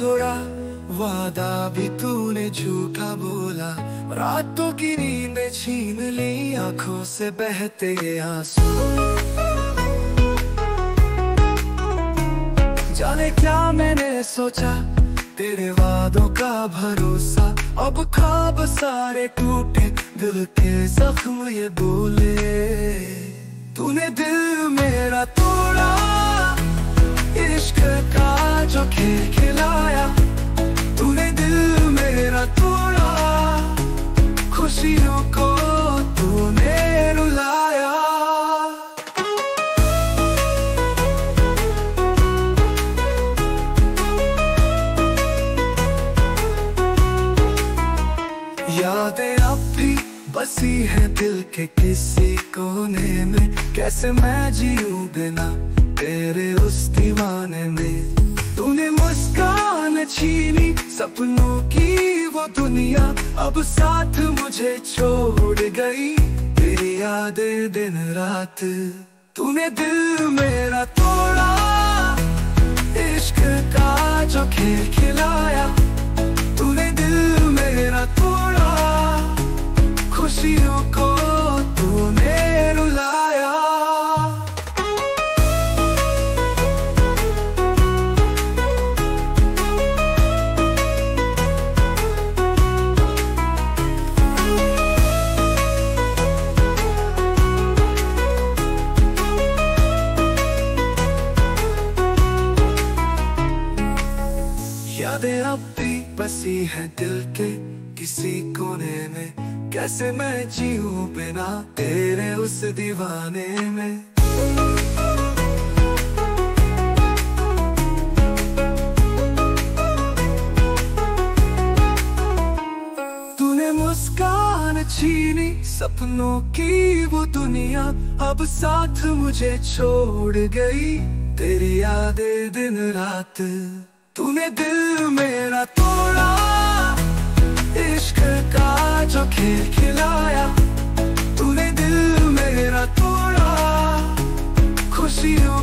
थोड़ा वादा भी तूने झूठा बोला। रातों की नींद छीन ली, आँखों से बहते आँसू। जाने क्या मैंने सोचा, तेरे वादों का भरोसा। अब खाब सारे टूटे, दिल के जख्म ये बोले। तूने दिल मेरा तोड़ा, इश्क का जो खेल बसी है दिल के किसी कोने में। कैसे मैं जीऊं बिना तेरे उस दीवाने में? तूने मुस्कान छीनी, सपनों की वो दुनिया। अब साथ मुझे छोड़ गई तेरी यादें दिन रात। तूने दिल मेरा तोड़ा, इश्क का जो खेल खिलाया यादें अब भी बसी है दिल के किसी कोने में। कैसे मैं जीऊं बिना तेरे उस दीवाने में? छीनी सपनों की वो दुनिया, अब साथ मुझे छोड़ गई तेरी यादें दिन रात। तूने दिल मेरा तोड़ा इश्क का जो खेल खिलाया तूने दिल मेरा तोड़ा खुशियों